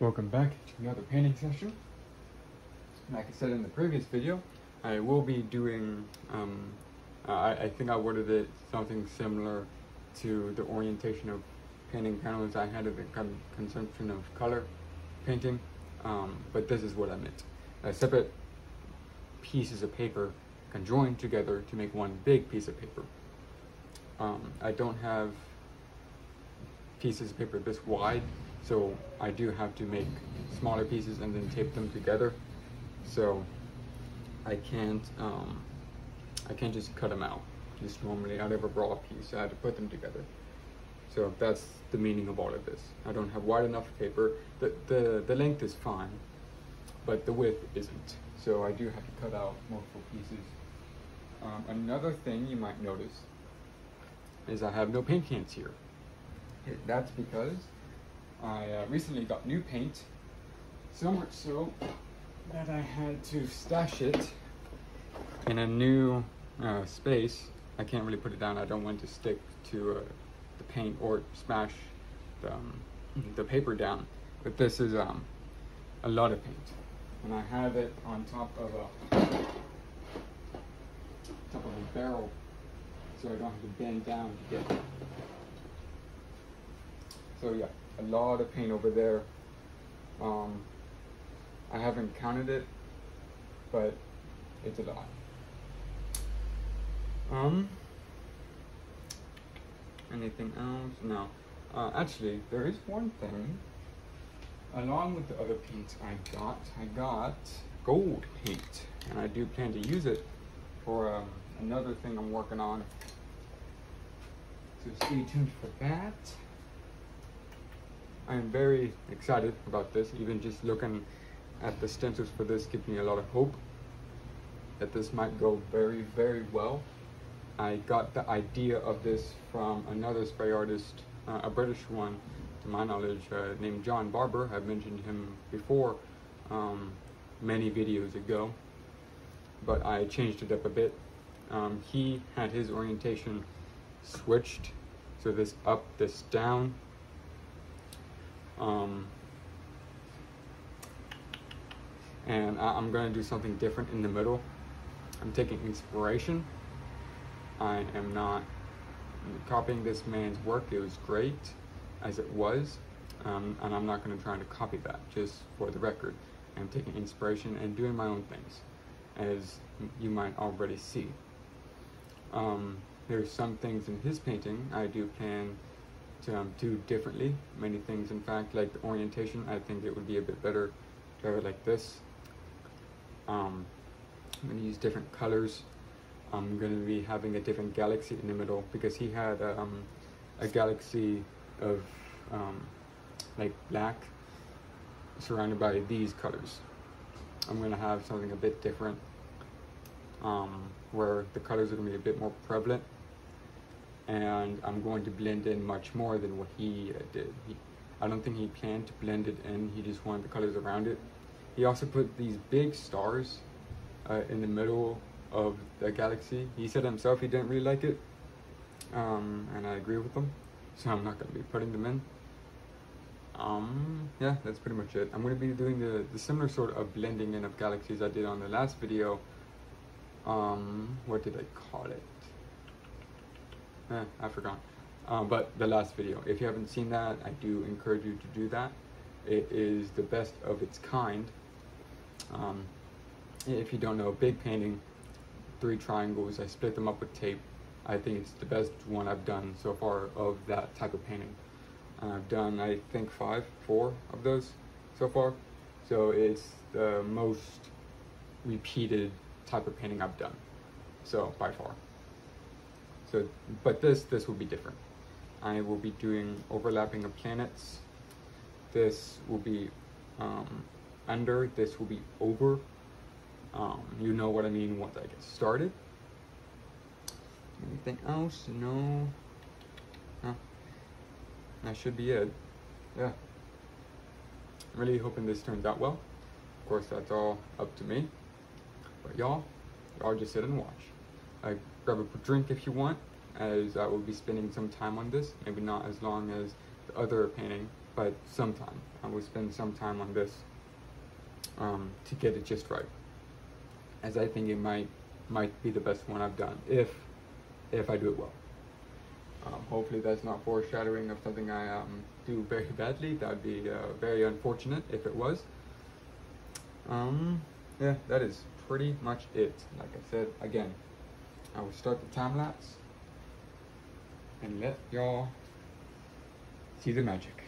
Welcome back to another painting session. Like I said in the previous video, I will be doing, um, uh, I, I, think I worded it something similar to the orientation of painting panels I had of the con consumption of color painting, um, but this is what I meant. Uh, separate pieces of paper conjoined together to make one big piece of paper. Um, I don't have pieces of paper this wide, so I do have to make smaller pieces and then tape them together. So I can't, um, I can't just cut them out. Just normally out of a raw piece, I had to put them together. So that's the meaning of all of this. I don't have wide enough paper. The, the, the length is fine, but the width isn't. So I do have to cut out multiple pieces. Um, another thing you might notice is I have no paint cans here. That's because I uh, recently got new paint, so much so that I had to stash it in a new uh, space. I can't really put it down. I don't want to stick to uh, the paint or smash the, um, the paper down. But this is um, a lot of paint. And I have it on top of a top of a barrel so I don't have to bend down to get it. So yeah, a lot of paint over there. Um, I haven't counted it, but it's a lot. Um, anything else? No. Uh, actually, there is one thing. Along with the other paints I got, I got gold paint, and I do plan to use it for um, another thing I'm working on. So stay tuned for that. I'm very excited about this. Even just looking at the stencils for this gives me a lot of hope that this might go very, very well. I got the idea of this from another spray artist, uh, a British one, to my knowledge, uh, named John Barber. I've mentioned him before um, many videos ago, but I changed it up a bit. Um, he had his orientation switched, so this up, this down, um, and I, going to do something different in the middle. I'm taking inspiration. I am not copying this man's work. It was great as it was, um, and I'm not going to try to copy that, just for the record. I'm taking inspiration and doing my own things, as you might already see. Um, there's some things in his painting I do plan to um, do differently. Many things, in fact, like the orientation, I think it would be a bit better to have it like this. Um, I'm to use different colors. I'm going to be having a different galaxy in the middle because he had um, a galaxy of um, like black surrounded by these colors. I'm going to have something a bit different um, where the colors are to be a bit more prevalent and I'm going to blend in much more than what he uh, did. He, I don't think he planned to blend it in, he just wanted the colors around it. He also put these big stars uh, in the middle of the galaxy. He said himself he didn't really like it, um, and I agree with him, so I'm not going to be putting them in. Um, yeah, that's pretty much it. I'm going to be doing the, the similar sort of blending in of galaxies I did on the last video. Um, what did I call it? Eh, I forgot. Um, but the last video, if you haven't seen that, I do encourage you to do that. It is the best of its kind. Um, if you don't know, big painting, three triangles, I split them up with tape. I think it's the best one I've done so far of that type of painting. I've done, I think, five, four of those so far. So it's the most repeated type of painting I've done. So by far. So, but this, this will be different. I will be doing overlapping of planets. This will be um, under, this will be over. Um, you know what I mean once I get started. Anything else? No. Huh. That should be it. Yeah. I'm really hoping this turns out well. Of course, that's all up to me. But y'all, y'all just sit and watch. I grab a drink if you want, as I will be spending some time on this. Maybe not as long as the other painting, but sometime I will spend some time on this um, to get it just right, as I think it might might be the best one I've done if if I do it well. Um, hopefully that's not foreshadowing of something I um, do very badly. That would be uh, very unfortunate if it was. Um, yeah, that is pretty much it. Like I said, again, I will start the time lapse and let y'all see the magic.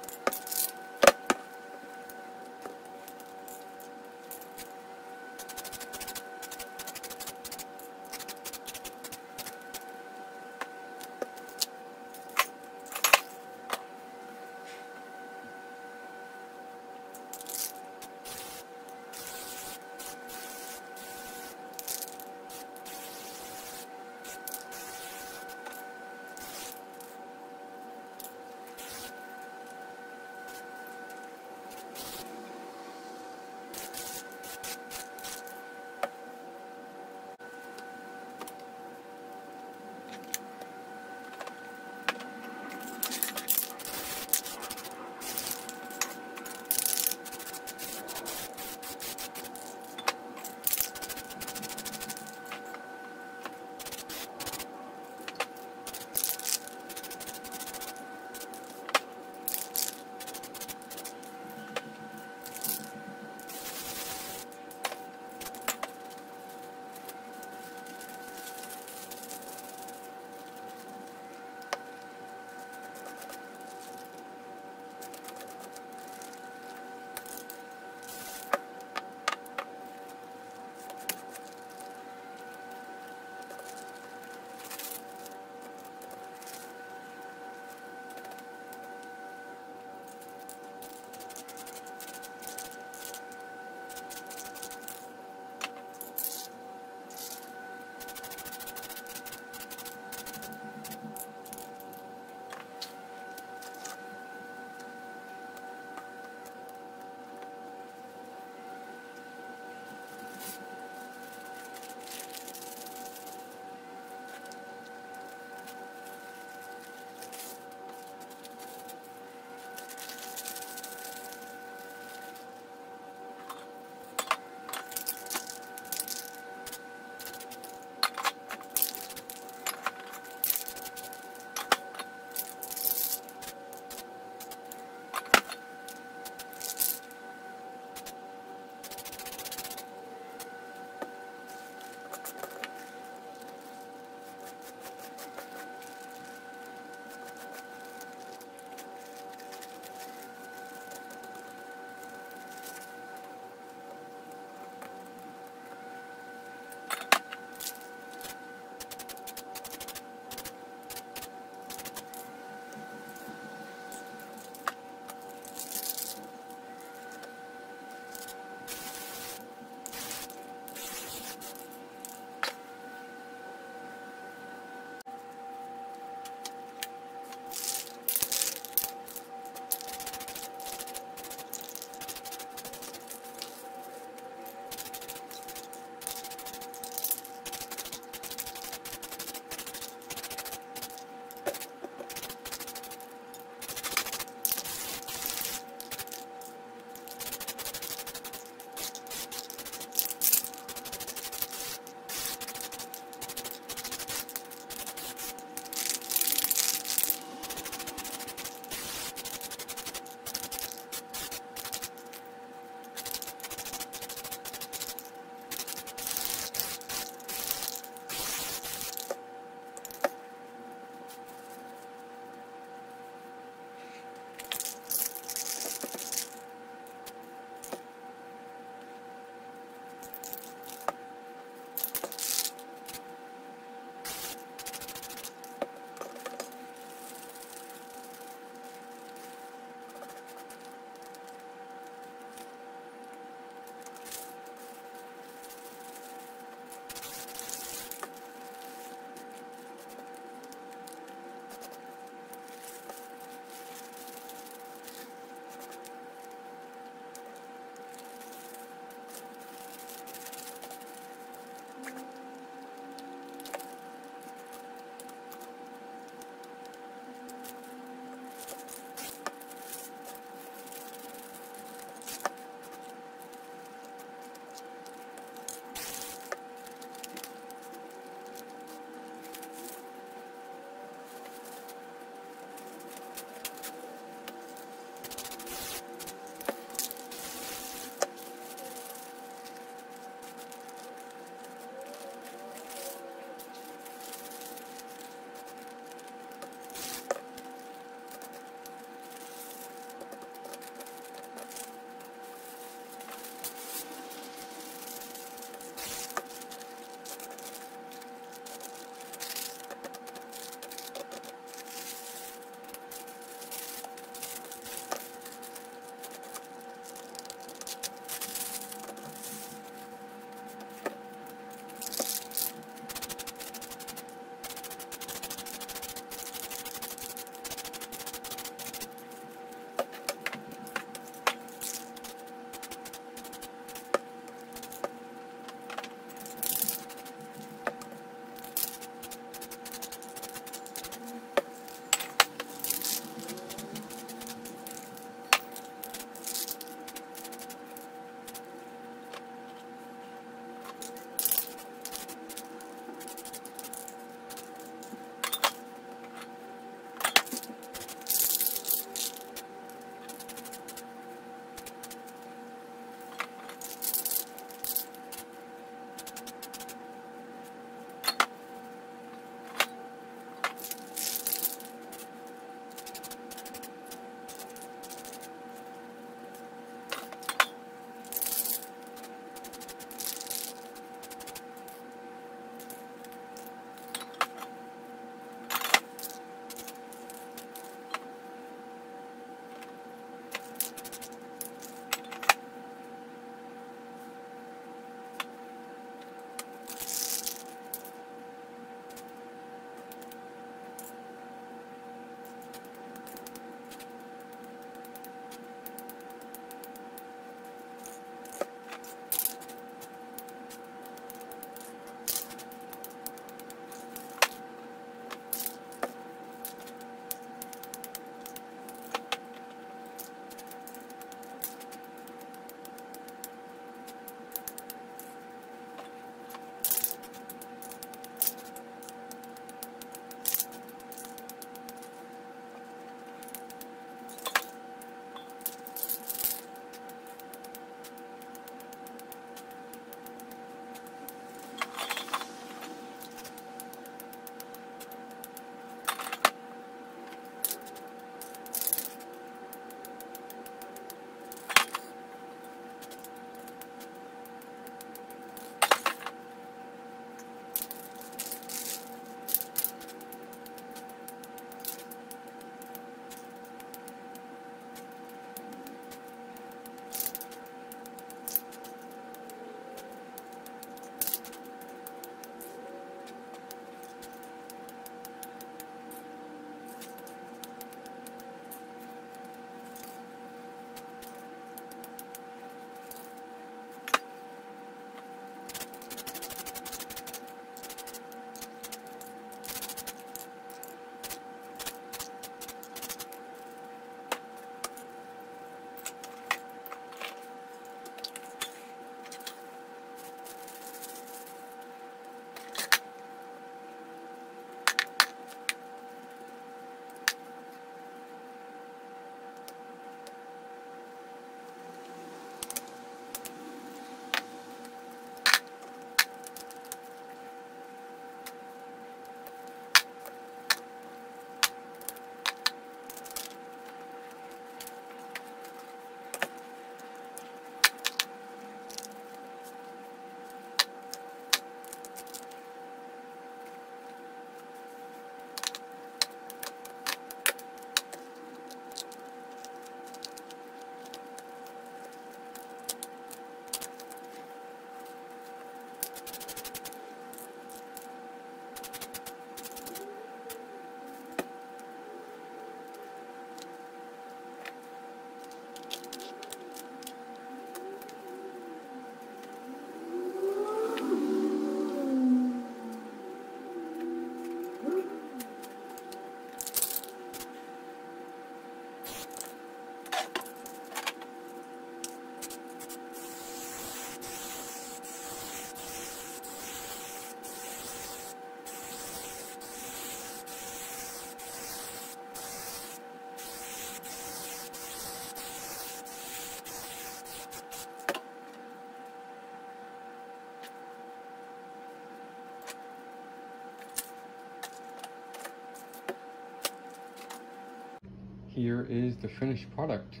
Here is the finished product.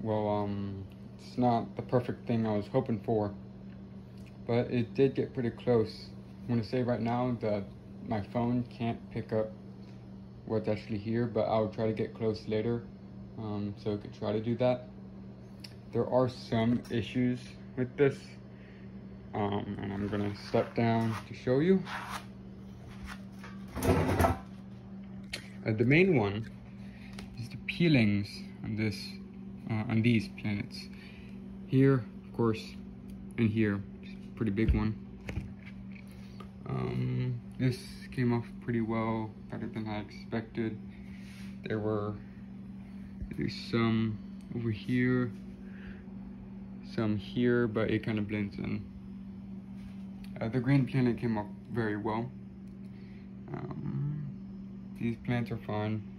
Well, um, it's not the perfect thing I was hoping for, but it did get pretty close. I'm gonna say right now that my phone can't pick up what's actually here, but I'll try to get close later, um, so I could try to do that. There are some issues with this, um, and I'm gonna step down to show you. Uh, the main one peelings on this, uh, on these planets. Here, of course, and here, pretty big one. Um, this came off pretty well, better than I expected. There were there's some over here, some here, but it kind of blends in. Uh, the green planet came off very well. Um, these plants are fine.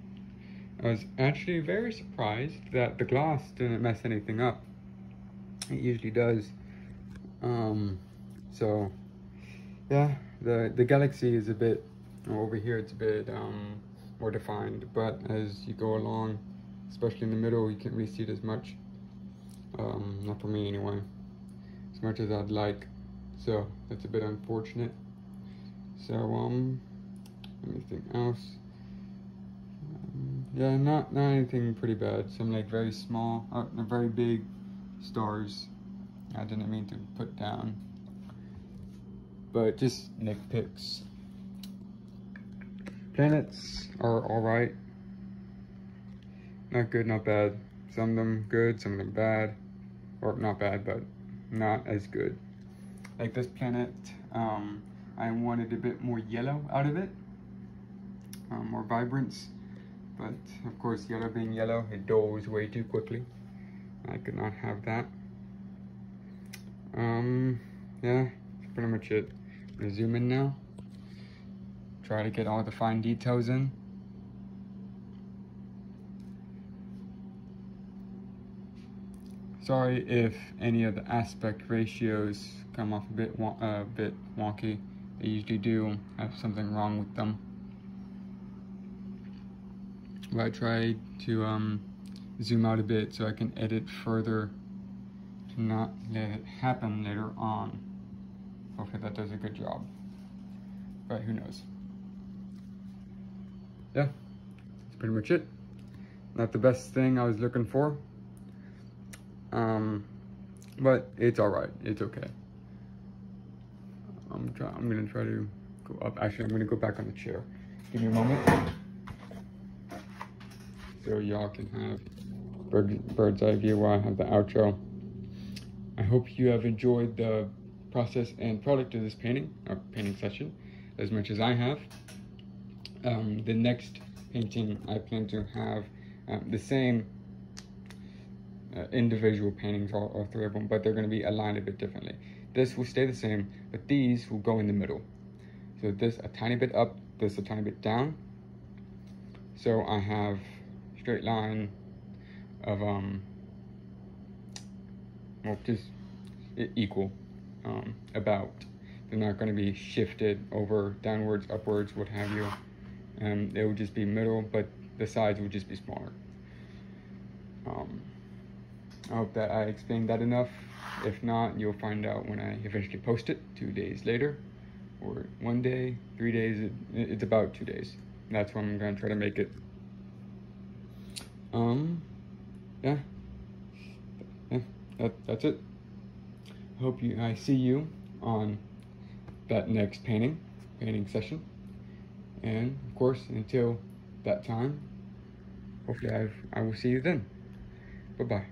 I was actually very surprised that the glass didn't mess anything up. It usually does. Um, so, yeah, the, the galaxy is a bit, over here it's a bit um, more defined, but as you go along, especially in the middle, you can't really see it as much. Um, not for me anyway, as much as I'd like. So, that's a bit unfortunate. So, um, anything else? Yeah, not, not anything pretty bad. Some like very small, uh, very big stars. I didn't mean to put down but just nitpicks. Planets are alright. Not good, not bad. Some of them good, some of them bad. Or not bad, but not as good. Like this planet, um, I wanted a bit more yellow out of it. Um, more vibrance. But of course, yellow being yellow, it dulls way too quickly. I could not have that. Um, yeah, that's pretty much it. I'm gonna zoom in now. Try to get all the fine details in. Sorry if any of the aspect ratios come off a bit, a uh, bit wonky. They usually do have something wrong with them. I tried to um, zoom out a bit so I can edit further to not let it happen later on. Hopefully that does a good job. But who knows. Yeah, that's pretty much it. Not the best thing I was looking for. Um, but it's all right. It's okay. I'm try I'm gonna try to go up. Actually, I'm gonna go back on the chair. Give me a moment. So y'all can have bird, bird's eye view while I have the outro. I hope you have enjoyed the process and product of this painting, or painting session, as much as I have. Um, the next painting, I plan to have um, the same uh, individual paintings, all, all three of them, but they're going to be aligned a bit differently. This will stay the same, but these will go in the middle. So this a tiny bit up, this a tiny bit down. So I have straight line of, um, well, just equal um, about. They're not going to be shifted over downwards, upwards, what have you. Um, it will just be middle, but the sides will just be smaller. Um, I hope that I explained that enough. If not, you'll find out when I eventually post it two days later, or one day, three days. It, it's about two days. That's when I'm gonna try to make it. Um, yeah, yeah, that, that's it. Hope you I see you on that next painting painting session. And of course until that time hopefully I've, I will see you then. Bye bye